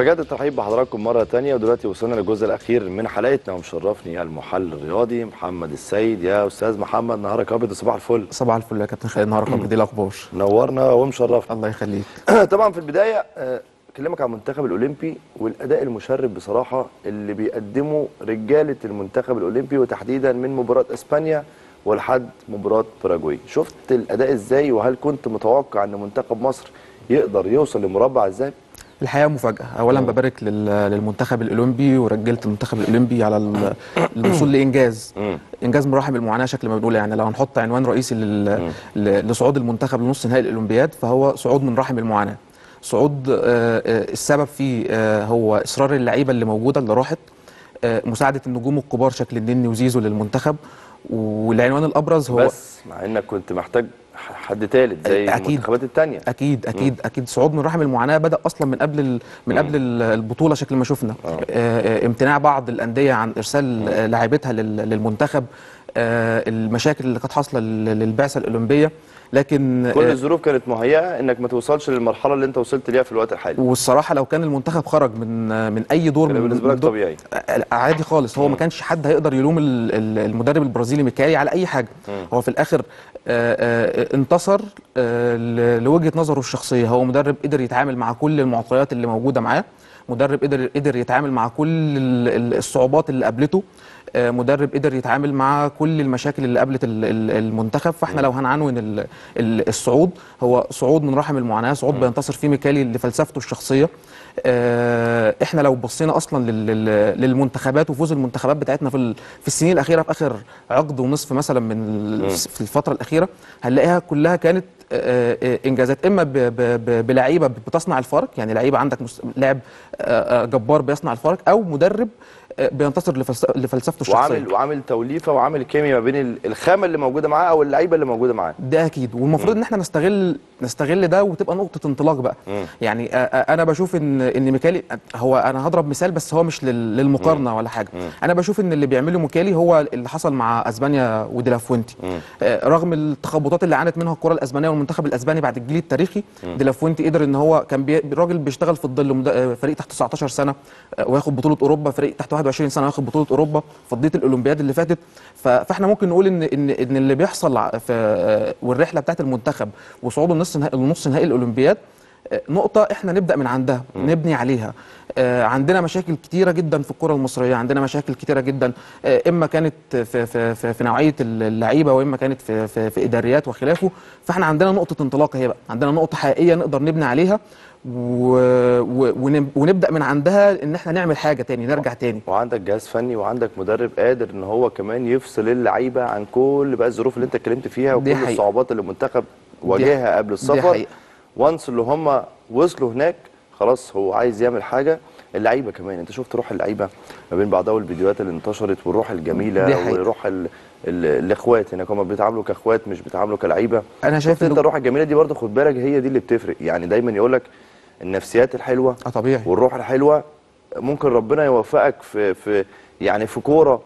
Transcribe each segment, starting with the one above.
بجد الترحيب بحضراتكم مرة تانية ودلوقتي وصلنا للجزء الأخير من حلقتنا ومشرفني المحلل الرياضي محمد السيد. يا أستاذ محمد نهارك أبيض صباح الفل. صباح الفل يا كابتن خالد نهارك أبيض. إيه الاخبار نورنا ومشرفنا. الله يخليك. طبعا في البداية آه، أكلمك عن المنتخب الأولمبي والأداء المشرف بصراحة اللي بيقدمه رجالة المنتخب الأولمبي وتحديدا من مباراة إسبانيا ولحد مباراة باراجواي. شفت الأداء إزاي؟ وهل كنت متوقع أن منتخب مصر يقدر يوصل لمربع إزاي؟ الحقيقة مفاجأة. اولا ببارك لل- للمنتخب الأولمبي ورجاله المنتخب الأولمبي على ال- الوصول لإنجاز. إنجاز مراحل المعاناة شكل ما بنقول يعني. لو هنحط عنوان رئيسي لصعود المنتخب لنص نهائي الأولمبياد فهو صعود من رحم المعاناة. صعود آه، آه، السبب فيه آه، هو إصرار اللعيبة اللي موجودة اللي راحت مساعدة النجوم الكبار شكل النني وزيزو للمنتخب والعنوان الأبرز هو بس مع إنك كنت محتاج حد ثالث زي أكيد. المنتخبات الثانية أكيد أكيد أكيد. صعود من رحم المعاناة بدأ أصلا من قبل ال- من قبل ال- البطولة شكل ما شفنا. آه. آه، امتناع بعض الأندية عن إرسال لاعبتها لل- للمنتخب. آه، المشاكل اللي كانت حاصلة لل- للبعثة الأولمبية. لكن كل آه، الظروف كانت مهيئة إنك ما توصلش للمرحلة اللي أنت وصلت ليها في الوقت الحالي. والصراحة لو كان المنتخب خرج من من أي دور من بالنسبة لك طبيعي. آه، عادي خالص. هو ما كانش حد هيقدر يلوم ال- ال- المدرب البرازيلي ميكالي على أي حاجة. هو في الآخر آه، انتصر لوجهة نظره الشخصية. هو مدرب قدر يتعامل مع كل المعطيات اللي موجودة معاه. مدرب قدر قدر يتعامل مع كل ال- ال- الصعوبات اللي قابلته آه، مدرب قدر يتعامل مع كل المشاكل اللي قابلت ال- ال- المنتخب. فاحنا لو هنعنون ال- ال- الصعود هو صعود من رحم المعاناة صعود بينتصر فيه ميكالي لفلسفته الشخصية. آه، إحنا لو بصينا أصلا لل- لل- للمنتخبات وفوز المنتخبات بتاعتنا في في السنين الأخيرة في آخر عقد ونصف مثلا من في الفترة الأخيرة هنلاقيها كلها كانت آه، إنجازات. إما بلعيبة بتصنع الفارق يعني لعيبة عندك لاعب جبار بيصنع الفارق أو مدرب آه، بينتصر لفلس- لفلسفته الشخصية. وعامل وعامل توليفة وعامل كيمياء ما بين ال- الخامة اللي موجودة معاه أو اللعيبة اللي موجودة معاه. ده أكيد. والمفروض إن إحنا نستغل نستغل ده وتبقى نقطة انطلاق بقى. يعني آه، آه، أنا بشوف ان إن ميكالي هو أنا هضرب مثال بس هو مش لل- للمقارنة ولا حاجة. أنا بشوف إن اللي بيعمله ميكالي هو اللي حصل مع أسبانيا وديلافوينتي رغم التخبطات اللي عانت منها الكرة الأسبانية والمنتخب الأسباني بعد الجيل التاريخي ديلافوينتي قدر إن هو كان بي... راجل بيشتغل في الظل فريق تحت 19 سنة وياخد بطولة أوروبا فريق تحت 21 سنة وياخد بطولة أوروبا فضية الأولمبياد اللي فاتت. فاحنا ممكن نقول إن إن إن اللي بيحصل في آه، والرحلة بتاعت المنتخب وصعوده لنص نهائي النص نهائي الأولمبياد نقطة إحنا نبدأ من عندها نبني عليها. آه، عندنا مشاكل كتيرة جدا في الكرة المصرية عندنا مشاكل كتيرة جدا آه، إما كانت في, في, في, في نوعية اللعيبة وإما كانت في, في, في إداريات وخلافه. فإحنا عندنا نقطة انطلاق هي بقى عندنا نقطة حقيقية نقدر نبني عليها و... و... ونب- ونبدأ من عندها إن إحنا نعمل حاجة تاني نرجع تاني. وعندك جهاز فني وعندك مدرب قادر إن هو كمان يفصل اللعيبة عن كل بقى الظروف اللي أنت اتكلمت فيها وكل. الصعوبات اللي المنتخب واجهها قبل السفر. وانس اللي هم وصلوا هناك خلاص هو عايز يعمل حاجة اللعيبة كمان. انت شفت روح اللعيبة ما بين بعضها والفيديوهات اللي انتشرت والروح الجميلة. وروح ال... ال... الإخوات هناك. هم بيتعاملوا كإخوات مش بيتعاملوا كلعيبة. أنا شايف شفت انت الروح الجميلة دي برضه خد بالك هي دي اللي بتفرق. يعني دايما يقول لك النفسيات الحلوة آه طبيعي. والروح الحلوة ممكن ربنا يوفقك في في يعني في كورة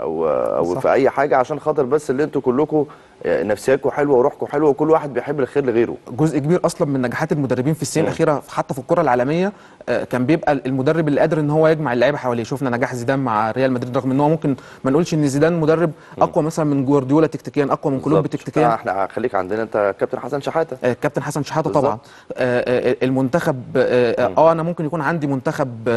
أو أو صح. في أي حاجة عشان خاطر بس اللي أنتوا كلكم نفسياتكم حلوة وروحكم حلوة وكل واحد بيحب الخير لغيره. جزء كبير أصلا من نجاحات المدربين في السنين الأخيرة حتى في الكرة العالمية آه، كان بيبقى المدرب اللي قادر إن هو يجمع اللعيبة حواليه. شفنا نجاح زيدان مع ريال مدريد رغم إن هو ممكن ما نقولش إن زيدان مدرب أقوى مثلا من جوارديولا تكتيكيا أقوى من كلوب. تكتيكيا. إحنا خليك عندنا. أنت كابتن حسن شحاتة. آه، كابتن حسن شحاتة. طبعا. آه، المنتخب آه أنا ممكن يكون عندي منتخب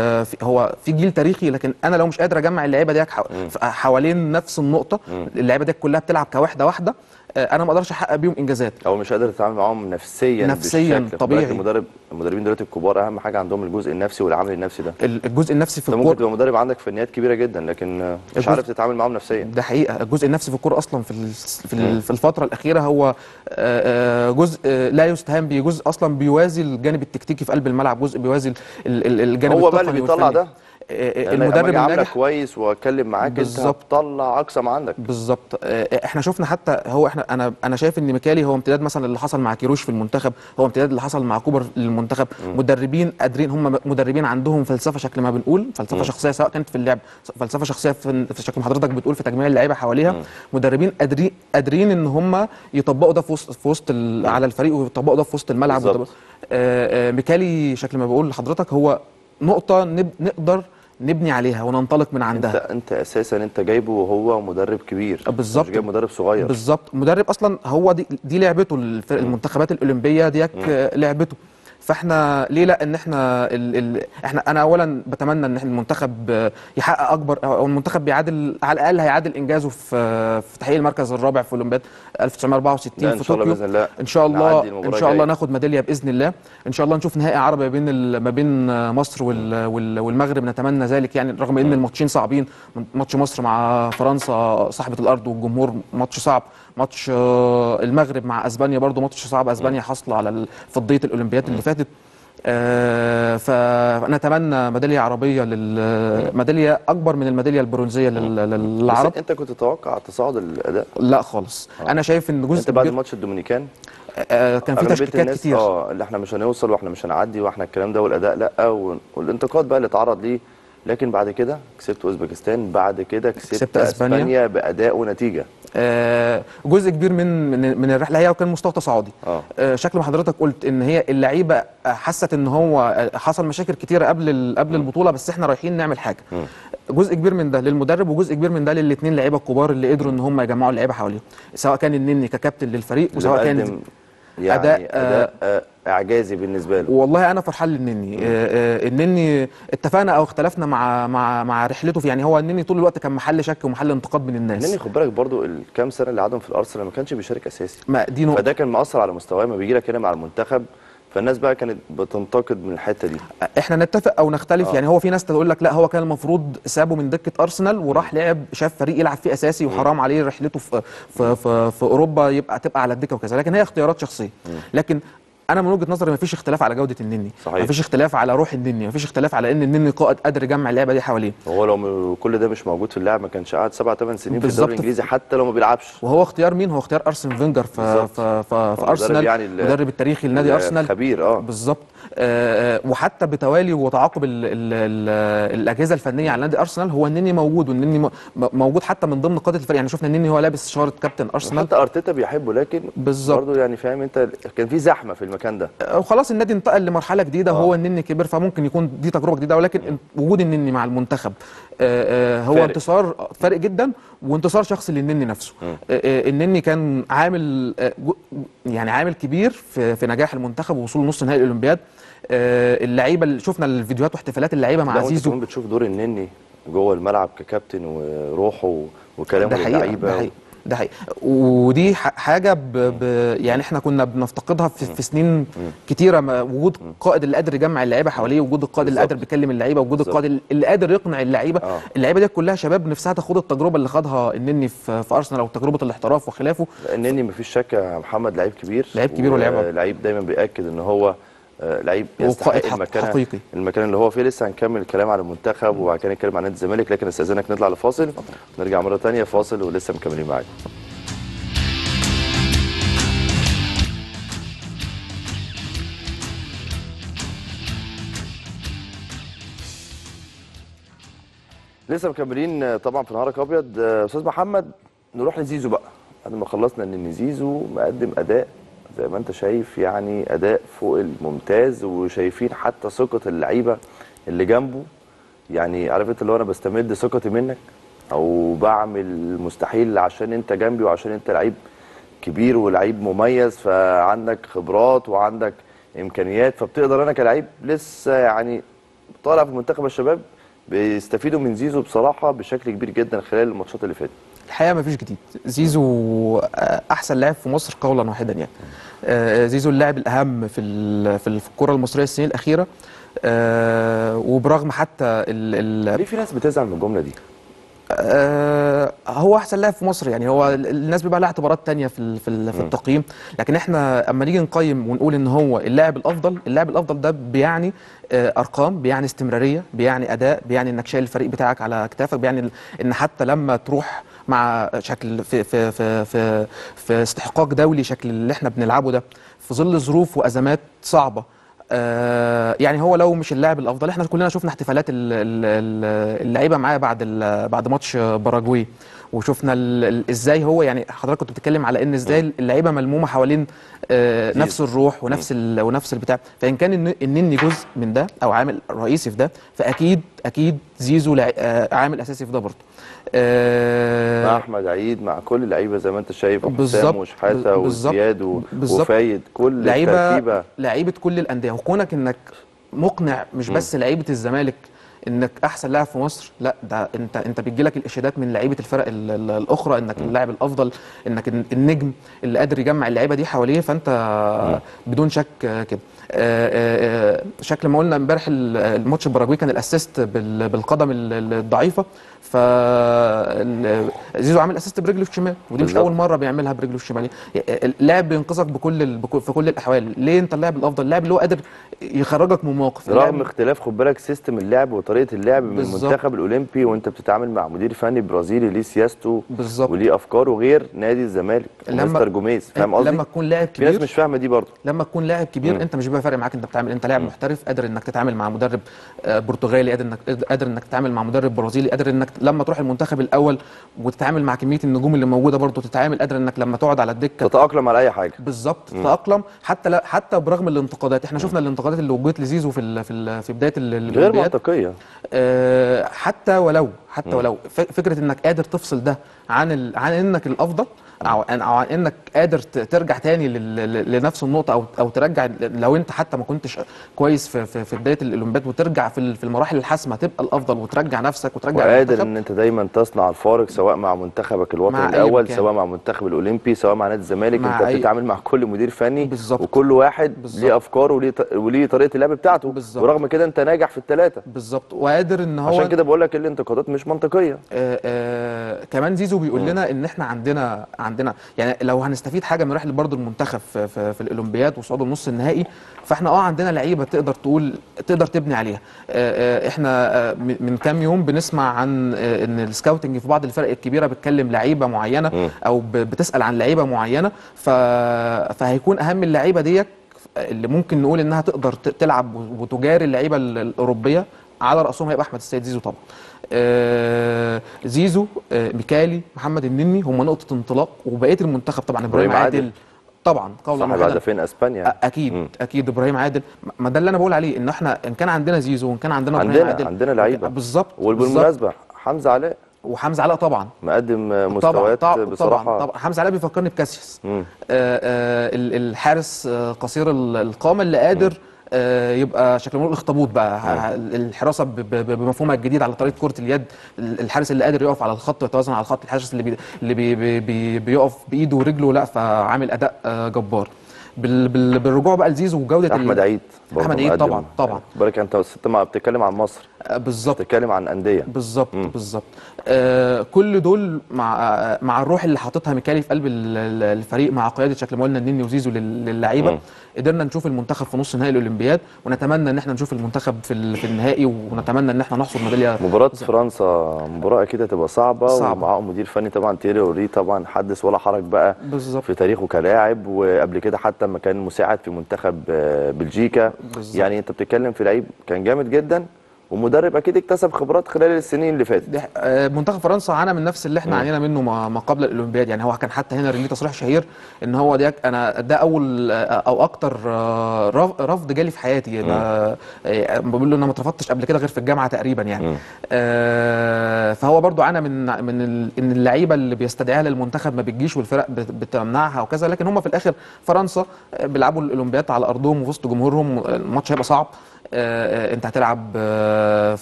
هو في جيل تاريخي لكن أنا لو مش قادر أجمع اللعيبة دي حو- حوالين نفس النقطة اللعيبة دي كلها بتلعب كوحدة واحدة. أنا ما أقدرش أحقق بيهم إنجازات. أو مش قادر تتعامل معاهم نفسيا نفسياً، طبيعي. المدرب المدربين دلوقتي الكبار أهم حاجة عندهم الجزء النفسي والعامل النفسي ده. ال- الجزء النفسي في أنت ممكن الكوره تبقى مدرب عندك فنيات كبيرة جدا لكن آه، مش عارف تتعامل معاهم نفسيا. ده حقيقة. الجزء النفسي في الكورة أصلا في في ال- في الفترة الأخيرة هو آه، آه، جزء آه، لا يستهان به. جزء أصلا بيوازي الجانب التكتيكي في قلب الملعب. جزء بيوازي ال- ال- الجانب هو بقى اللي بيطلع. ده؟ آه، آه، المدرب أجي عاملك الناجح كويس وأتكلم معاك بالظبط. هتطلع أقصى ما عندك. بالظبط. آه، إحنا شفنا حتى هو إحنا أنا أنا شايف إن ميكالي هو امتداد مثلا اللي حصل مع كيروش في المنتخب هو امتداد اللي حصل مع كوبر للمنتخب مدربين قادرين هم مدربين عندهم فلسفة شكل ما بنقول فلسفة شخصية سواء كانت في اللعب فلسفة شخصية في, في شكل ما حضرتك بتقول في تجميع اللعيبة حواليها. مدربين قادرين قادرين إن هم يطبقوا ده في وسط في وسط على الفريق ويطبقوا ده في وسط الملعب. بالظبط. ويطبقوا- آه، آه، ميكالي شكل ما بقول لحضرتك هو نقطة. نقدر نبني عليها وننطلق من انت عندها. انت أساسا انت جايبه وهو مدرب كبير. بالظبط. مش جايب مدرب صغير. بالظبط. مدرب أصلا هو دي, دي لعبته الف- المنتخبات الأولمبية ديك آه، لعبته. فاحنا ليه لا ان إحنا ال ال إحنا أنا اولا بتمنى ان المنتخب يحقق اكبر أو المنتخب بيعادل على الاقل هيعادل انجازه في في تحقيق المركز الرابع في اولمبياد 1964 لا، إن في طوكيو. إن شاء الله إن شاء الله. ناخد ميدالية بإذن الله. إن شاء الله نشوف نهائي عربي بين ال- ما بين مصر وال وال والمغرب. نتمنى ذلك يعني رغم إن الماتشين صعبين. ماتش مصر مع فرنسا صاحبة الأرض والجمهور ماتش صعب. ماتش آه، المغرب مع أسبانيا برضو ماتش صعب. أسبانيا حاصلة على فضيه الأولمبياد اللي فاتت. آه، فنتمنى ميدالية عربية لل ميدالية أكبر من الميدالية البرونزية لل- للعرب. بس أنت كنت تتوقع تصاعد الأداء؟ لا خالص. أنا شايف إن جزء أنت بعد ماتش الدومينيكان؟ آه، كان في تشكيكات كتير. آه اللي إحنا مش هنوصل وإحنا مش هنعدي وإحنا الكلام ده والأداء لأ والانتقاد بقى اللي اتعرض ليه لكن بعد كده كسبت أوزبكستان بعد كده كسبت, كسبت أسبانيا. أسبانيا بأداء ونتيجة. آه، جزء كبير من من من الرحلة هي وكان مستوى تصاعدي. آه. آه، شكل ما حضرتك قلت إن هي اللعيبة آه، حست إن هو آه، حصل مشاكل كتيرة قبل قبل البطولة بس إحنا رايحين نعمل حاجة. جزء كبير من ده للمدرب وجزء كبير من ده للاثنين لعيبة الكبار اللي قدروا إن هم يجمعوا اللعيبة حواليهم سواء كان النني ككابتن للفريق وسواء كان يعني أداء، أداء, أداء آه إعجازي بالنسبة له. والله أنا فرحان للنني آه، آه، النني اتفقنا أو اختلفنا مع مع مع رحلته في يعني هو النني طول الوقت كان محل شك ومحل انتقاد من الناس. لأن خد بالك برضو الكام سنة اللي قعدهم في الأرسنال ما كانش بيشارك أساسي. ما دي نقطة. فده كان مأثر على مستواه ما بيجي لك هنا مع المنتخب فالناس بقى كانت بتنتقد من الحتة دي. إحنا نتفق أو نختلف آه. يعني هو في ناس تقول لك لا هو كان المفروض سابه من دكة أرسنال وراح لعب شاف فريق يلعب فيه أساسي وحرام عليه رحلته في في في, في أوروبا يبقى تبقى على الدكة وكذا. لكن هي اختيارات شخصية. لكن أنا من وجهة نظري مفيش اختلاف على جودة النني. صحيح. مفيش اختلاف على روح النني. مفيش اختلاف على إن النني قائد قادر يجمع اللعبة دي حواليه. هو لو كل ده مش موجود في اللاعب ما كانش قعد سبع ثمان سنين في. الدوري الإنجليزي حتى لو ما بيلعبش. وهو اختيار مين؟ هو اختيار أرسن فينجر في. في, في, في أرسنال يعني ال- المدرب التاريخي لنادي أرسنال. خبير آه. بالظبط. وحتى بتوالي وتعاقب ال ال ال الأجهزة الفنية على نادي أرسنال هو النني موجود والنني موجود حتى من ضمن قاده الفريق يعني شفنا النني هو لابس شارة كابتن أرسنال حتى أرتيتا بيحبه لكن بالظبط. برضه يعني فاهم أنت كان في زحمة في المكان ده آه، وخلاص النادي انتقل لمرحلة جديدة آه. هو النني كبر فممكن يكون دي تجربة جديدة ولكن وجود النني مع المنتخب آه، آه، هو فارق. انتصار فارق جدا وانتصار شخصي للنني نفسه. آه، آه، النني كان عامل آه، يعني عامل كبير في في نجاح المنتخب ووصول نص نهائي الأولمبياد. اللعيبة اللي شفنا الفيديوهات واحتفالات اللعيبة مع لا وانت زيزو كمان بتشوف دور النني جوه الملعب ككابتن وروحه وكلامه للعيبة ده حقيقة ودي ح- حاجة ب... ب... يعني إحنا كنا بنفتقدها في, في سنين كتيرة. ما وجود قائد اللي قادر يجمع اللعيبة حواليه وجود القائد اللي. قادر بيكلم اللعيبة وجود. القائد اللي قادر يقنع اللعيبة. آه. اللعيبة دي كلها شباب نفسها تاخد التجربة اللي خدها النني في, في أرسنال أو تجربة الاحتراف وخلافه. النني مفيش شك يا محمد لعيب كبير. لعيب كبير ولعيب لعيب دايما بيأكد إن هو لعيب يستحق المكان حقيقي. المكان اللي هو فيه. لسه هنكمل الكلام على المنتخب وبعد كده نتكلم عن نادي الزمالك لكن استاذنك نطلع لفاصل. نرجع مرة ثانية فاصل ولسه مكملين معاك. لسه مكملين آه، طبعا في نهارك أبيض. آه، أستاذ محمد نروح لزيزو بقى. بعد ما خلصنا ان زيزو مقدم أداء زي ما انت شايف يعني أداء فوق الممتاز وشايفين حتى ثقة اللعيبة اللي جنبه. يعني عارف انت اللي هو أنا بستمد ثقتي منك أو بعمل المستحيل عشان انت جنبي وعشان انت لعيب كبير ولعيب مميز فعندك خبرات وعندك إمكانيات. فبتقدر أنا كلعيب لسه يعني طالع في منتخب الشباب بيستفيدوا من زيزو بصراحة بشكل كبير جدا خلال الماتشات اللي فاتت. الحقيقة مفيش جديد. زيزو آه، أحسن لاعب في مصر قولا واحدا يعني. زيزو اللاعب الأهم في في ال- في الكرة المصرية السنين الأخيرة. آه، وبرغم حتى ال ال ليه في ناس بتزعل من الجملة دي؟ آه، هو أحسن لاعب في مصر. يعني هو ال- الناس بيبقى لها اعتبارات تانية في في في التقييم. لكن إحنا أما نيجي نقيم ونقول إن هو اللاعب الأفضل اللاعب الأفضل ده بيعني آه، أرقام بيعني استمرارية بيعني أداء بيعني إنك شايل الفريق بتاعك على كتافك بيعني إن حتى لما تروح مع شكل في في في في, في استحقاق دولي شكل اللي إحنا بنلعبه ده في ظل ظروف وأزمات صعبة. آه، يعني هو لو مش اللاعب الأفضل إحنا كلنا شفنا احتفالات ال- ال- ال- اللعيبة معاه بعد بعد ماتش باراجواي. وشفنا إزاي هو يعني حضرتك كنت بتتكلم على ان إزاي اللعيبة ملمومة حوالين آه،. نفس الروح ونفس ال- ونفس البتاع. فإن كان الن- النني جزء من ده أو عامل رئيسي في ده فاكيد أكيد زيزو آه، عامل أساسي في ده برضه. آه، مع أحمد عيد مع كل اللعيبة زي ما أنت شايف. وحسام وشحاتة. وزياد. وفايد كل لعيبه التركيبه لعيبة كل الأندية وكونك إنك مقنع مش بس لعيبة الزمالك إنك أحسن لاعب في مصر لا ده انت أنت بيجي لك الاشادات من لعيبة الفرق ال- ال- الأخرى إنك اللاعب الأفضل إنك الن- النجم اللي قادر يجمع اللعيبة دي حواليه فأنت بدون شك كده شكل ما قلنا امبارح ال- الماتش الباراجواي كان ال assist بال- بالقدم ال- ال- الضعيفة ف زيزو عامل assist برجله الشمال ودي مش. أول مرة بيعملها برجله الشمال اللاعب بينقذك بكل ال- في كل الأحوال ليه أنت اللاعب الأفضل اللاعب اللي هو قادر يخرجك من مواقف رغم اللاعب- اختلاف خد بالك system اللعب وطريقة اللعب من. المنتخب الأولمبي وأنت بتتعامل مع مدير فني برازيلي ليه سياسته بالظبط وليه أفكاره غير نادي الزمالك لما- مستر جوميز فاهم قصدي؟ لما تكون لاعب في ناس كبير مش فاهمة دي برضه لما تكون لاعب كبير مم. أنت مش بيبقى فارق معاك انت بتعمل انت لاعب محترف قادر انك تتعامل مع مدرب آه، برتغالي قادر انك قادر انك تتعامل مع مدرب برازيلي قادر انك لما تروح المنتخب الأول وتتعامل مع كمية النجوم اللي موجودة برضه تتعامل قادر انك لما تقعد على الدكة تتأقلم على أي حاجة. بالظبط تتأقلم. حتى لا حتى برغم الانتقادات إحنا شفنا الانتقادات اللي وجهت لزيزو في ال في ال في بداية غير. منطقية. آه، حتى ولو حتى ولو فكرة إنك قادر تفصل ده عن ال... عن إنك الأفضل أو عن إنك قادر ترجع تاني لنفس النقطة أو أو ترجع لو أنت حتى ما كنتش كويس في في, في بداية الأولمبياد وترجع في في المراحل الحاسمة تبقى الأفضل وترجع نفسك وترجع المنتخب. إن أنت دايما تصنع الفارق سواء مع منتخبك الوطني مع الأول. سواء مع المنتخب الأولمبي سواء مع نادي الزمالك أنت أي- بتتعامل مع كل مدير فني بالظبط. وكل واحد بالظبط. ليه أفكاره وليه ط- وليه طريقة اللعب بتاعته بالظبط. ورغم كده أنت ناجح في الثلاثه بالظبط وقادر إن هو عشان كده بقول لك الانتقادات مش منطقية. آه آه كمان زيزو بيقول لنا إن إحنا عندنا عندنا يعني لو هنستفيد حاجة من رحله برضو المنتخب في, في, في الأولمبياد وصعود النص النهائي فإحنا آه عندنا لعيبة تقدر تقول تقدر تبني عليها. آه آه إحنا آه من كام يوم بنسمع عن آه إن السكاوتنج في بعض الفرق الكبيرة بتكلم لعيبة معينة أو بتسأل عن لعيبة معينة فهيكون أهم اللعيبة ديت اللي ممكن نقول إنها تقدر تلعب وتجاري اللعيبة ال- الأوروبية على رأسهم هيبقى أحمد السيد زيزو طبعا. آه زيزو آه ميكالي محمد النني هم نقطة انطلاق وبقية المنتخب طبعا إبراهيم عادل, عادل. طبعا قولا صاحب هدفين أسبانيا. أكيد مم. أكيد إبراهيم عادل. ما ده اللي أنا بقول عليه إن إحنا إن كان عندنا زيزو وإن كان عندنا إبراهيم عندنا عادل. عندنا لعيبة. بالظبط. وبالمناسبة حمزة علاء. وحمزة علاء طبعا. مقدم مستويات طبعا بصراحة طبعا, طبعا حمزة علاء بيفكرني بكاسياس. مم. آه، آه، ال- الحارس آه، قصير ال- القامة اللي قادر آه، يبقى شكل ما نقول اخطبوط بقى ه- الحراسة بمفهومها الجديد على طريقة كرة اليد ال- الحارس اللي قادر يقف على الخط ويتوازن على الخط الحارس اللي بي اللي بي بي بي بيقف بإيده ورجله لا فعامل أداء آه، جبار بال بال بالرجوع بقى لزيزو وجودة أحمد عيد أحمد عيد. طبعا، طبعا. بالك أنت بس انت ما بتتكلم عن مصر آه، بالظبط. بتتكلم عن أندية. بالظبط بالظبط. آه كل دول مع آه مع الروح اللي حاططها ميكالي في قلب ال- ال- الفريق مع قيادة شكل ما قلنا النني وزيزو لل- للعيبة. قدرنا نشوف المنتخب في نص نهائي الأولمبياد ونتمنى إن إحنا نشوف المنتخب في في النهائي ونتمنى إن إحنا نحصد ميدالية. مباراة فرنسا مباراة أكيد هتبقى صعبة, صعبة. ومعاهم مدير فني طبعا تيري أوري طبعا حدث ولا حرج بقى بالظبط. في تاريخه كلاعب وقبل كده حتى لما كان مساعد في منتخب آه، بلجيكا. بالظبط. يعني أنت بتتكلم في لعيب كان جامد جدا ومدرب أكيد اكتسب خبرات خلال السنين اللي فاتت. آه، منتخب فرنسا عانى من نفس اللي إحنا عانينا منه ما قبل الأولمبياد. يعني هو كان حتى هنا ليه تصريح شهير إن هو ده أنا ده أول آه، أو أكتر آه، رف- رفض جالي في حياتي. آه، بقول له أنا ما اترفضتش قبل كده غير في الجامعة تقريبا يعني. آه، فهو برضو عانى من من ان اللعيبة اللي بيستدعيها للمنتخب ما بتجيش والفرق بت- بتمنعها وكذا. لكن هم في الآخر فرنسا بيلعبوا الأولمبياد على أرضهم وسط جمهورهم. الماتش هيبقى صعب. انت هتلعب آه،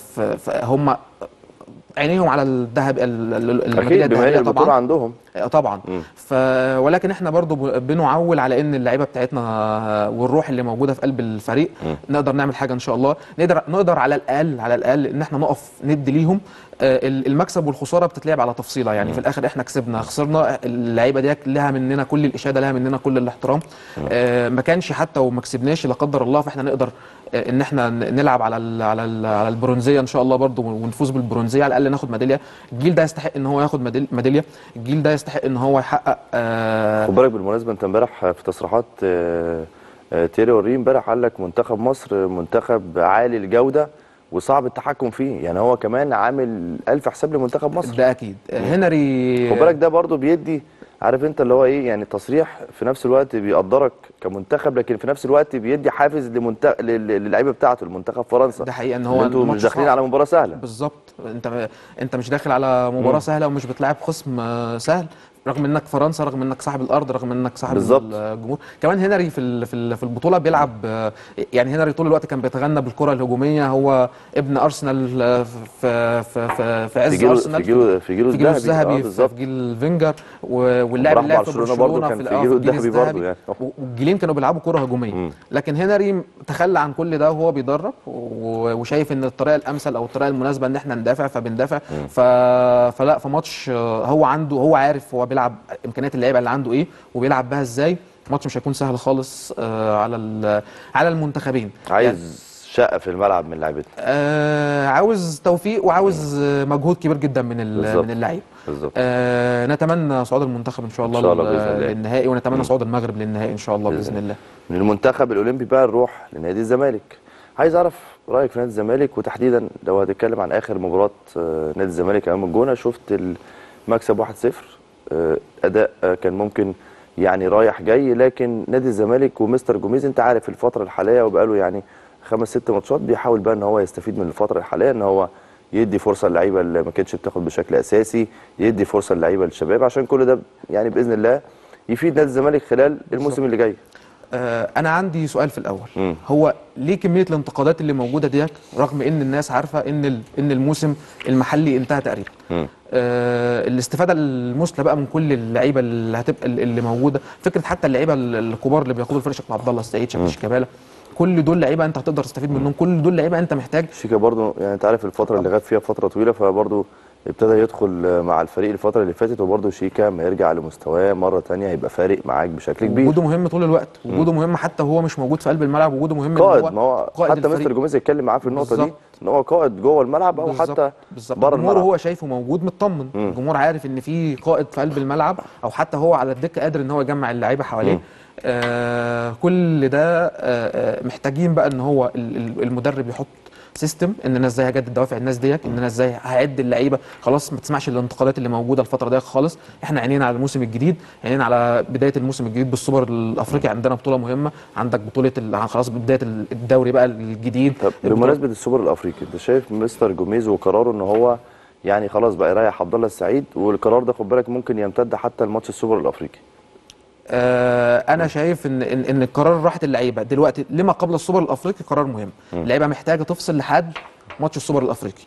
هم عينيهم على الذهب ال- ال- الميداليه أكيد بما إن الذهبية البطولة طبعا. عندهم. آه، طبعا. مم. ف ولكن إحنا برضو بنعول على إن اللعيبة بتاعتنا آه، والروح اللي موجودة في قلب الفريق مم. نقدر نعمل حاجة إن شاء الله. نقدر نقدر على الاقل على الأقل إن إحنا نقف ندي ليهم آه، ال- المكسب والخسارة بتتلعب على تفصيلة. يعني في الآخر إحنا كسبنا خسرنا اللعيبة دي لها مننا كل الإشادة لها مننا كل الاحترام. آه، ما كانش حتى وما كسبناش لا قدر الله. فإحنا نقدر آه، إن إحنا نلعب على ال على ال على البرونزية إن شاء الله برضو ونفوز بالبرونزية. على الأقل ناخد ميدالية. الجيل ده يستحق إن هو ياخد ميدال- ميدالية. الجيل ده يستحق إن هو يحقق آه، خد بالك بالمناسبة أنت امبارح في تصريحات آه، آه، تيري اوري امبارح قال لك منتخب مصر منتخب عالي الجودة وصعب التحكم فيه. يعني هو كمان عامل ألف حساب لمنتخب مصر. ده أكيد. هنري خد بالك ده برضه بيدي عارف انت اللي هو إيه يعني تصريح في نفس الوقت بيقدرك كمنتخب لكن في نفس الوقت بيدي حافز لمنت... لل- للعيبة بتاعته المنتخب فرنسا. ده حقيقة إن هو أنتوا مش داخلين. على مباراة سهلة. بالظبط. انت انت مش داخل على مباراة سهلة ومش بتلاعب خصم آه، سهل. رغم إنك فرنسا رغم إنك صاحب الأرض رغم إنك صاحب بالظبط. الجمهور كمان هنري في في ال- في البطولة بيلعب يعني هنري طول الوقت كان بيتغنى بالكرة الهجومية هو ابن أرسنال في في في, في عز في أرسنال في جيله في جيله في جيله الذهبي الذهبي آه، في جيل فينجر واللاعب اللي في برشلونة برضه كان في جيله الذهبي برضه الذهبي. يعني. والجيلين كانوا بيلعبوا كرة هجومية. لكن هنري تخلى عن كل ده وهو بيدرب وشايف إن الطريقة الأمثل أو الطريقة المناسبة إن إحنا ندافع فبندافع. فلا في ماتش آه، هو عنده هو عارف هو بيلعب إمكانيات اللعيبة اللي عنده إيه وبيلعب بها إزاي. ماتش مش هيكون سهل خالص آه، على على المنتخبين. عايز شقة في الملعب من لعيبتنا آه عاوز توفيق وعاوز مجهود كبير جدا من. من اللعيبه بالظبط. آه نتمنى صعود المنتخب إن شاء الله, إن شاء الله لل- بإذن الله. للنهائي ونتمنى صعود المغرب للنهائي إن شاء الله بإذن بإذن الله. من المنتخب الأولمبي بقى نروح لنادي الزمالك. عايز أعرف رأيك في نادي الزمالك وتحديدا لو هتتكلم عن آخر مباراة آه، نادي الزمالك أمام الجونة شفت المكسب 1-0 آه، أداء آه، كان ممكن يعني رايح جاي لكن نادي الزمالك ومستر جوميز أنت عارف الفترة الحالية وبقاله يعني خمس ست ماتشات بيحاول بقى إن هو يستفيد من الفترة الحالية إن هو يدي فرصة للعيبة اللي ما كانتش بتاخد بشكل أساسي يدي فرصة للعيبة الشباب عشان كل ده يعني بإذن الله يفيد نادي الزمالك خلال الموسم اللي جاي. آه، أنا عندي سؤال في الأول. هو ليه كمية الانتقادات اللي موجودة ديت رغم إن الناس عارفة إن إن الموسم المحلي انتهى تقريبا. آه الاستفادة المثلى بقى من كل اللعيبة اللي هتبقى اللي موجودة فكرة حتى اللعيبة ال- الكبار اللي بياخدوا الفريق شكل عبد الله السعيد شكل شيكابالا كل دول لعيبة انت هتقدر تستفيد منهم كل دول لعيبة انت محتاج. شيكا برضو يعني انت عارف الفترة اللي غاب فيها فترة طويلة فبرضو ابتدى يدخل مع الفريق الفترة اللي فاتت وبرضو شيكا ما يرجع لمستواه مرة تانية هيبقى فارق معاك بشكل كبير. وجوده مهم طول الوقت وجوده مهم حتى هو مش موجود في قلب الملعب وجوده مهم قائد ما هو قائد حتى. مستر جوميز اتكلم معاه في النقطة دي بالظبط. إن هو قائد جوه الملعب أو حتى بره الجمهور الملعب. هو شايفه موجود مطمن. الجمهور عارف إن في قائد في قلب الملعب أو حتى هو على الدكة قادر إن هو يجمع اللعيبة حواليه. آه كل ده آه آه محتاجين بقى إن هو ال- ال- المدرب يحط system إن أنا إزاي هجدد دوافع الناس ديت إن أنا إزاي هعد اللعيبة. خلاص ما تسمعش الانتقادات اللي موجودة الفترة ديت خالص. إحنا عينينا على الموسم الجديد عينينا على بداية الموسم الجديد بالسوبر الأفريقي. عندنا بطولة مهمة. عندك بطولة ال- خلاص بداية الدوري بقى الجديد. طب بمناسبة السوبر الأفريقي أنت شايف مستر جوميز وقراره إن هو يعني خلاص بقى يريح عبد الله السعيد والقرار ده خد بالك ممكن يمتد حتى لماتش السوبر الأفريقي؟ أنا شايف ان ان, إن القرار راحة اللعيبة دلوقتي لما قبل السوبر الأفريقي قرار مهم. اللعيبة محتاجة تفصل لحد ماتش السوبر الأفريقي.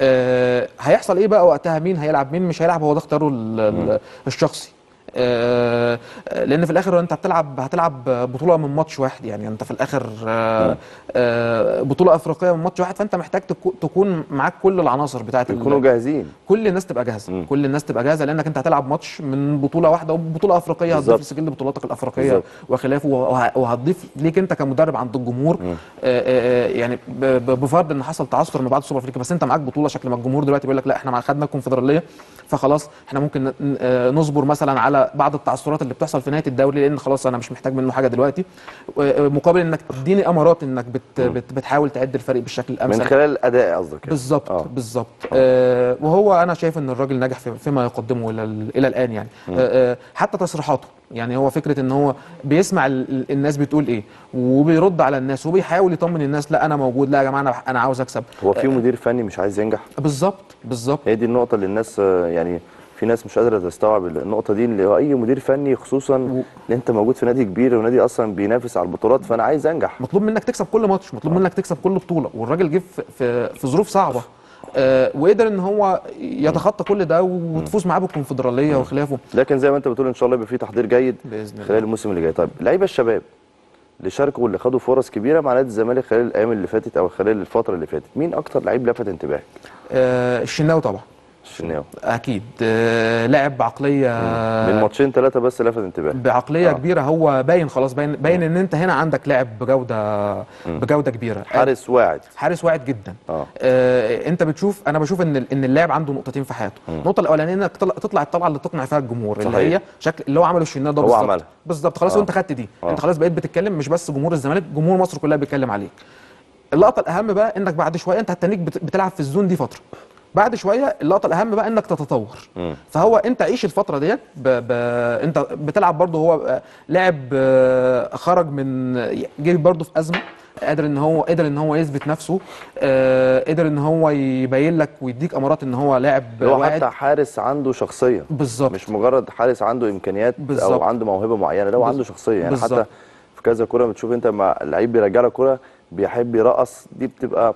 آه هيحصل إيه بقى وقتها؟ مين هيلعب؟ مين مش هيلعب؟ هو ده اختياره ال- ال- الشخصي. آه لأن في الآخر أنت بتلعب هتلعب بطولة من ماتش واحد يعني أنت في الآخر آه آه بطولة أفريقية من ماتش واحد فأنت محتاج تكو- تكون معاك كل العناصر بتاعت ال- يكونوا جاهزين كل الناس تبقى جاهزة مم. كل الناس تبقى جاهزة لأنك أنت هتلعب ماتش من بطولة واحدة وبطولة أفريقية. هتضيف لسجل بطولاتك الأفريقية. وخلافه وه- وهتضيف ليك أنت كمدرب عند الجمهور آه، آه، يعني بفرض إن حصل تعثر ما بعد السوبر أفريقيا بس أنت معاك بطولة شكل ما الجمهور دلوقتي بيقول لك لا إحنا خدنا الكونفدرالية فخلاص إحنا ممكن آه، نصبر مثلا على بعض التعثرات اللي بتحصل في نهاية الدوري لأن خلاص أنا مش محتاج منه حاجة دلوقتي. آه، آه، مقابل إنك تديني أمارات إنك بت بت بتحاول تعد الفريق بالشكل الأمثل. من خلال الأداء قصدك يعني. بالظبط آه. بالظبط. آه. وهو أنا شايف إن الراجل نجح في فيما يقدمه إلى ال- إلى الآن يعني. آه آه حتى تصريحاته. يعني هو فكرة إن هو بيسمع ال- ال- الناس بتقول إيه وبيرد على الناس وبيحاول يطمن الناس لا أنا موجود لا يا جماعة أنا أنا عاوز أكسب. هو في مدير فني مش عايز ينجح؟ بالظبط بالظبط. هي دي النقطة اللي الناس آه، يعني في ناس مش قادرة تستوعب النقطة دي اللي هو أي مدير فني خصوصا إن أنت موجود في نادي كبير ونادي أصلا بينافس على البطولات فأنا عايز أنجح. مطلوب منك تكسب كل ماتش مطلوب منك تكسب كل بطولة والراجل جه في في, ظروف صعبة. آه وقدر إن هو يتخطى كل ده وتفوز معاه بالكونفدرالية وخلافه. لكن زي ما أنت بتقول إن شاء الله يبقى في تحضير جيد الله. خلال الموسم اللي جاي. طيب اللعيبة الشباب اللي شاركوا واللي خدوا فرص كبيرة مع نادي الزمالك خلال الأيام اللي فاتت أو خلال الفترة اللي فاتت مين أكتر لعيب لفت انتباهك؟ آه الشناوي طبعا. الشناوي أكيد. آه لاعب بعقلية من ماتشين ثلاثة بس لفت انتباهك بعقلية آه. كبيرة. هو باين خلاص باين باين إن أنت هنا عندك لاعب بجودة بجودة كبيرة. حارس واعد. حارس واعد جدا. آه. آه أنت بتشوف أنا بشوف إن إن اللاعب عنده نقطتين في حياته. النقطة الأولانية إنك تطلع, تطلع الطلعه اللي تقنع فيها الجمهور. اللي صحيح. هي شكل اللي هو عمله الشناوي ده بالظبط. بالظبط. خلاص آه. وأنت خدت دي. آه. أنت خلاص بقيت بتتكلم مش بس جمهور الزمالك جمهور مصر كلها بيتكلم عليك. اللقطة الأهم بقى إنك بعد شوية أنت هتنيك بت- بتلعب في الزون دي فترة. بعد شوية اللقطة الأهم بقى إنك تتطور. فهو أنت عيش الفترة ديت ب... ب... أنت بتلعب برضه هو لاعب آه، خرج من جه برضه في أزمة قادر إن هو قدر إن هو يثبت نفسه آه، قدر إن هو يبين لك ويديك أمارات إن هو لاعب هو حتى حارس عنده شخصية. بالظبط. مش مجرد حارس عنده إمكانيات أو بالظبط. عنده موهبة معينة لا هو عنده شخصية. يعني حتى بالظبط. في كذا كورة بتشوف أنت مع اللعيب بيرجع لك كورة بيحب يرقص دي بتبقى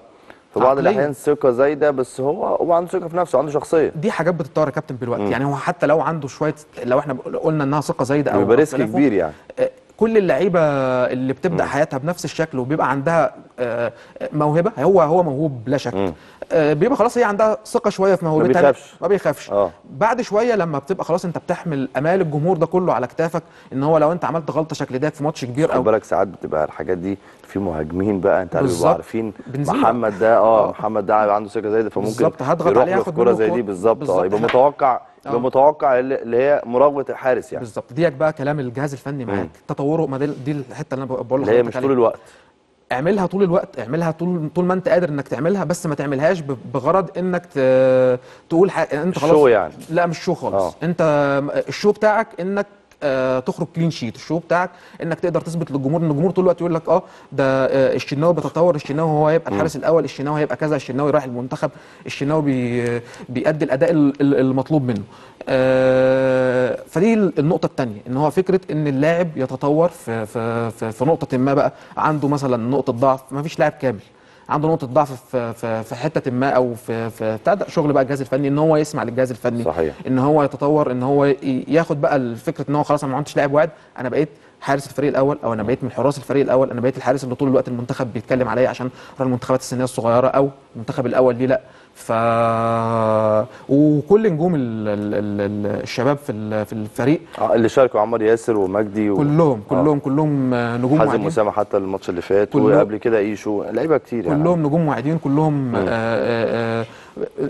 في بعض. الأحيان ثقة زايدة بس هو هو عنده ثقة في نفسه عنده شخصية. دي حاجات بتتطور يا كابتن بالوقت. يعني هو حتى لو عنده شوية لو إحنا قلنا إنها ثقة زايدة أو بيبقى ريسك كبير يعني. آه، كل اللعيبة اللي بتبدأ حياتها بنفس الشكل وبيبقى عندها آه، موهبة هو هو موهوب بلا شك آه، بيبقى خلاص هي عندها ثقة شوية في موهبتها بيخافش. ما بيخافش آه. بعد شوية لما بتبقى خلاص انت بتحمل أمال الجمهور ده كله على كتافك إن هو لو انت عملت غلطة شكل ديت في ماتش كبير أو بالك ساعات بتبقى الحاجات دي في مهاجمين بقى انت بيبقوا. عارفين بنزيما. محمد ده آه آه. محمد ده عنده ثقة زايده فممكن بالظبط، هضغط عليه ياخد كوره زي دي. بالظبط آه. يبقى متوقع يبقى آه. متوقع اللي هي مراقبه الحارس يعني بالظبط ديك بقى كلام الجهاز الفني معاك تطوره ما دي, الحتة اللي أنا بقول اللي هي مش. طول الوقت اعملها طول الوقت اعملها طول طول ما انت قادر انك تعملها بس ما تعملهاش بغرض انك تقول. انت خلاص الشو يعني. لا مش شو خالص آه. انت ال show بتاعك انك آه، تخرج clean sheet ال show بتاعك إنك تقدر تثبت للجمهور إن الجمهور طول الوقت يقول لك آه ده آه، الشناوي بيتطور الشناوي هو هيبقى الحارس الأول الشناوي هيبقى كذا الشناوي رايح المنتخب الشناوي بي بيأدي الأداء ال- ال- المطلوب منه. آه، فدي النقطة الثانية إن هو فكرة إن اللاعب يتطور في في في, في نقطة ما بقى عنده مثلا نقطة ضعف ما فيش لاعب كامل. عنده نقطة ضعف في في في حتة ما أو في في شغل بقى الجهاز الفني إن هو يسمع للجهاز الفني صحيح. إن هو يتطور إن هو ياخد بقى الفكرة إن هو خلاص أنا ما عدتش لاعب واحد أنا بقيت حارس الفريق الأول أو أنا بقيت من حراس الفريق الأول أنا بقيت الحارس اللي طول الوقت المنتخب بيتكلم عليا عشان المنتخبات السنية الصغيرة أو المنتخب الأول ليه لأ. ف وكل نجوم ال... ال... ال... ال- الشباب في. في الفريق. آه اللي شاركوا عمر ياسر ومجدي و... كلهم آه. كلهم كلهم آه، نجوم حازم أسامة حتى الماتش اللي فات وقبل كده إيشو لعيبة كتير يعني. كلهم نجوم واعدين كلهم آه آه آه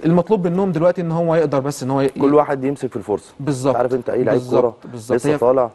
المطلوب منهم دلوقتي إن هو يقدر بس إن هو ي... كل واحد يمسك في الفرصة بالظبط عارف أنت اي لعيب كورة. لسه طالع.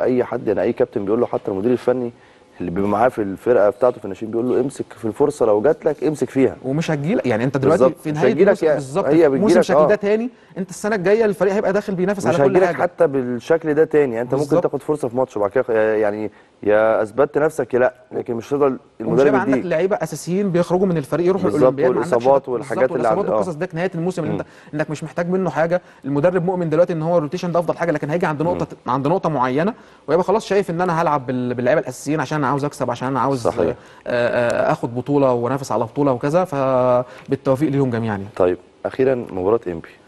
أي حد يعني أي كابتن بيقول له حتى المدير الفني اللي بيبقى معاه في الفرقة بتاعته في الناشئين بيقول له امسك في الفرصة لو جات لك امسك فيها ومش هتجيلك يعني انت دلوقتي بالظبط. في مش نهاية الموسم يعني. بالظبط هي موسم شكل آه. ده تاني انت السنة الجاية الفريق هيبقى داخل بينافس مش على كل حاجة حتى بالشكل ده تاني يعني انت ممكن بالظبط. تاخد فرصة في ماتش وبعد كده يعني يا أثبتت نفسك يا لأ لكن مش هتفضل المدرب هيبقى عندك لعيبة أساسيين بيخرجوا من الفريق يروحوا الأولمبياد ده. والحاجات اللي عند- والاصابات آه. والقصص ده نهاية الموسم اللي انت انك مش محتاج منه حاجة المدرب مؤمن دلوقتي إن هو ال rotation ده أفضل حاجة لكن هيجي عند نقطة عند نقطة معينة ويبقى خلاص شايف إن أنا هلعب بال- باللعيبة الأساسيين عشان عاوز اكسب عشان أنا عاوز صحيح. آه، آه، آخد بطولة وانافس على بطولة وكذا فبالتوفيق ليهم جميعا يعني. طيب أخيرا مباراة إنبي آه،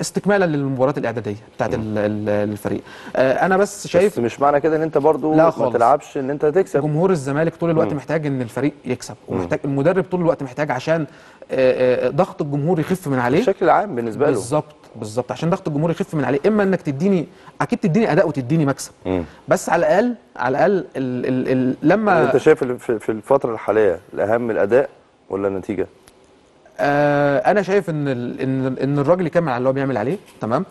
استكمالا للمباريات الإعدادية بتاعت ال- ال- الفريق. آه، أنا بس شايف بس مش معنى كده إن أنت برضو لا ما خالص. تلعبش إن أنت تكسب. جمهور الزمالك طول الوقت محتاج إن الفريق يكسب ومحتاج المدرب طول الوقت محتاج عشان آه، آه، ضغط الجمهور يخف من عليه. بشكل عام بالنسبة له. بالظبط بالظبط عشان ضغط الجمهور يخف من عليه. إما إنك تديني أكيد تديني أداء وتديني مكسب. مم. بس على الأقل على الأقل ال ال ال لما أنت شايف في الفترة الحالية الأهم الأداء ولا النتيجة؟ آه أنا شايف إن إن إن الراجل يكمل على اللي هو بيعمل عليه تمام؟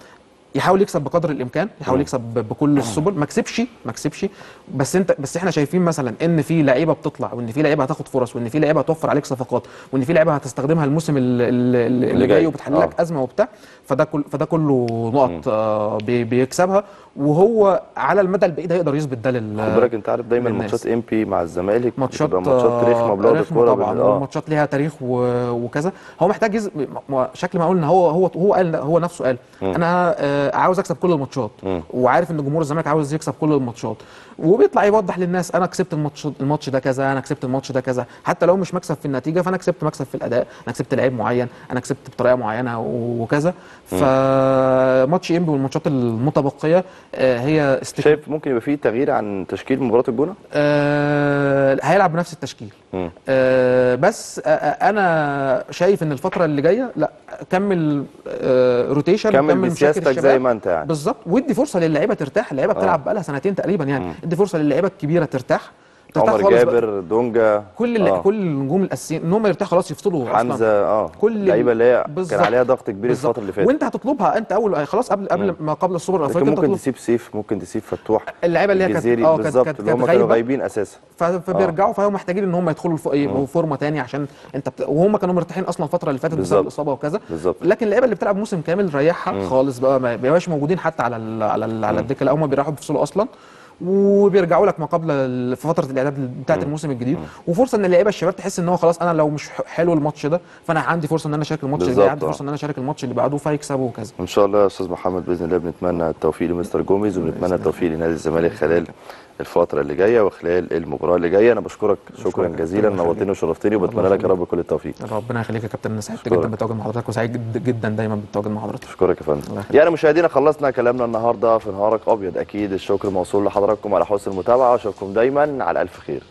يحاول يكسب بقدر الامكان يحاول يكسب ب- بكل السبل. ما كسبش ما كسبش. بس انت بس إحنا شايفين مثلا إن في لعيبة بتطلع وإن في لعيبة هتاخد فرص وإن في لعيبة هتوفر عليك صفقات وإن في لعيبة هتستخدمها الموسم ال- ال- ال- اللي جاي. وبتحل لك آه. أزمة وبتاع. فده كل فده كله نقط آه بي بيكسبها. وهو على المدى البعيد هيقدر يثبت ده لل خد بالك انت عارف دايما. ماتشات إنبي مع الزمالك ماتشات ماتشات رخمة بلغة رخمة الكورة طبعا آه. والماتشات ليها تاريخ. وكذا. هو محتاج يز... شكل ما قلنا هو هو هو قال هو نفسه قال. أنا آه، عاوز اكسب كل الماتشات. وعارف ان جمهور الزمالك عاوز يكسب كل الماتشات. وبيطلع يوضح للناس أنا كسبت الماتش الماتش ده كذا أنا كسبت الماتش ده كذا. حتى لو مش مكسب في النتيجة فأنا كسبت مكسب في الأداء أنا كسبت لعيب معين أنا كسبت بطريقة معينة وكذا. فماتش إنبي والماتشات المتبقية آه، هي استك... شايف ممكن يبقى فيه تغيير عن تشكيل مباراة الجونة؟ آه هيلعب بنفس التشكيل. آه بس آه آه، أنا شايف إن الفترة اللي جاية لا كمل آه rotation كمل بسياستك. زي ما أنت يعني. بالظبط وادي فرصة للعيبة ترتاح. اللعيبة بتلعب بقالها سنتين تقريبا يعني. ادي فرصة للعيبة الكبيرة ترتاح. عمر. جابر دونجا كل آه. آه. كل النجوم الأساسيين إن هم يرتاحوا خلاص يفصلوا حمزة آه كل اللعيبه اللي هي كان. عليها ضغط كبير بالظبط. الفترة اللي فاتت وأنت هتطلبها أنت أول خلاص قبل قبل ما قبل السوبر الأفريقي ممكن تسيب سيف ممكن تسيب فتوح اللعيبة اللي هي كانت آه كانت بالظبط اللي هم كانوا غايبين أساسا فبيرجعوا فهم محتاجين إن هم يدخلوا. يبقوا فورمه تاني عشان أنت بت... وهم كانوا مرتاحين أصلا الفترة اللي فاتت بسبب. الإصابة وكذا بالظبط. لكن اللعيبة اللي بتلعب موسم كامل ريحها خالص بقى ما بيبقاش موجودين حتى على ال... على ال... على الدكة لا هم بيروحوا بيفصلوا أصلا وبيرجعوا لك ما قبل في فترة الإعداد بتاعة الموسم الجديد. وفرصة إن اللعيبة الشباب تحس إن هو خلاص أنا لو مش حلو الماتش ده فأنا عندي فرصة إن أنا أشارك الماتش اللي عندي آه. فرصة إن أنا أشارك الماتش اللي بعده فيكسبوا وكذا. إن شاء الله يا أستاذ محمد بإذن الله بنتمنى التوفيق لمستر جوميز وبنتمنى التوفيق لنادي الزمالك خلال الفترة اللي جاية وخلال المباراة اللي جاية أنا بشكرك شكرا. جزيلا نورتني وشرفتني وبتمنى لك يا رب كل التوفيق ربنا يخليك يا كابتن أنا سعدت. جدا بالتواجد مع حضرتك وسعيد جد- جدا دايما بالتواجد مع حضرتك اشكرك يا فندم. يعني مشاهدينا خلصنا كلامنا النهارده في نهارك أبيض أكيد الشكر موصول لحضراتكم على حسن المتابعة وأشوفكم دايما على ألف خير